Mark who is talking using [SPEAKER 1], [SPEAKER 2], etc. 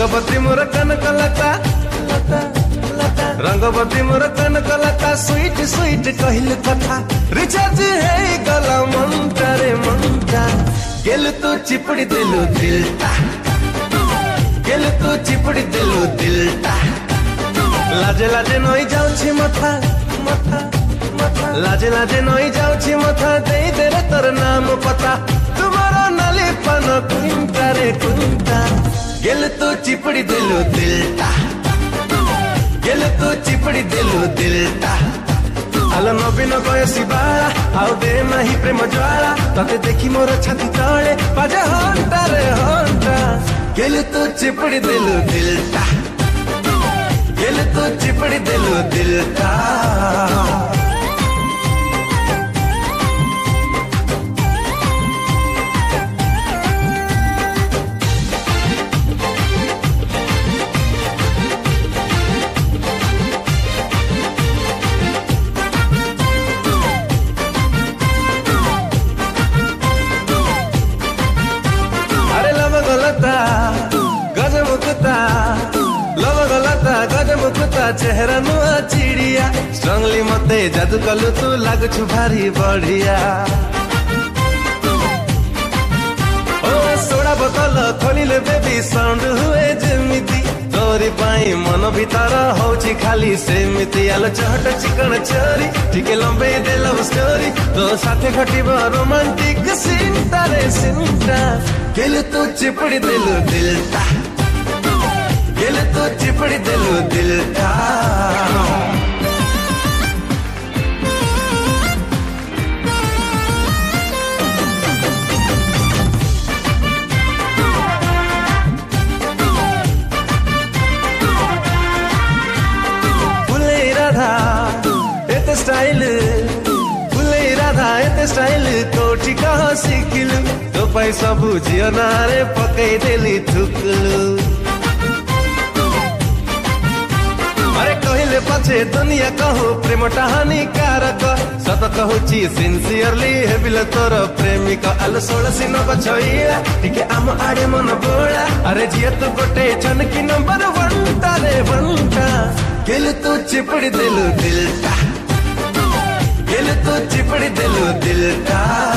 [SPEAKER 1] रंगवती मोर कनक लता रंगवती मोर कनक लता स्वीट स्वीट कहिल कथा रिचार्ज है गला मंता रे मंता गेल तो चिपड़ी दिलो दिलता गेल तो चिपड़ी दिलो दिलता लाजे लाजे नई जाऊँ मथा मथा लाजे लाजे नई जाऊँ मथा दे दे तोर नाम पता तुम्हारा नाली गेल तो चिपड़ी दिलो दिल गेल तो चिपड़ी दिलो दिल ता आला नवीन बयसी आउ दे नहीं प्रेम ज्वाला तते देखी मोर छाती तले बाजा होंटा रे होंटा गेल तो चिपड़ी दिलो दिल गेल तो चिपड़ी दिलो दिल चेहरा नुआ चिड़िया स्ट्रंगली मते जादू कलु तू लागू छु भारी बढ़िया सोडा बोतल खोलिले बेबी साउंड हुए जेमिति तोरी पाई मन भीतर होची खाली सेमिति आलो चहट चिकन चरी टिके लंबे दे लव स्टोरी तो साथे घटी बा रोमांटिक सीन तारे सीन ता केल तो चिपड़ी दिल दिल ता दिल तो चिपड़ दिलो दिल था स्टाइल फुले राधा एते स्टाइल कोठी कहाँ सीखिलु तो पैसा बुझियो ना रे पकई देली थुकलू अरे कहले पछे दुनिया कहु प्रेम टहानी कारक सत कहूची सिंसियरली हेबिले तोर प्रेमिक आलो षोलशी नब छइला टिके आम आड़े मन बोला अरे झिया तू गोटे चनकी नंबर वंटा रे वंटा गेल तू चिपड़ी देलु दिलटा गेल तू चिपड़ी देलु दिलटा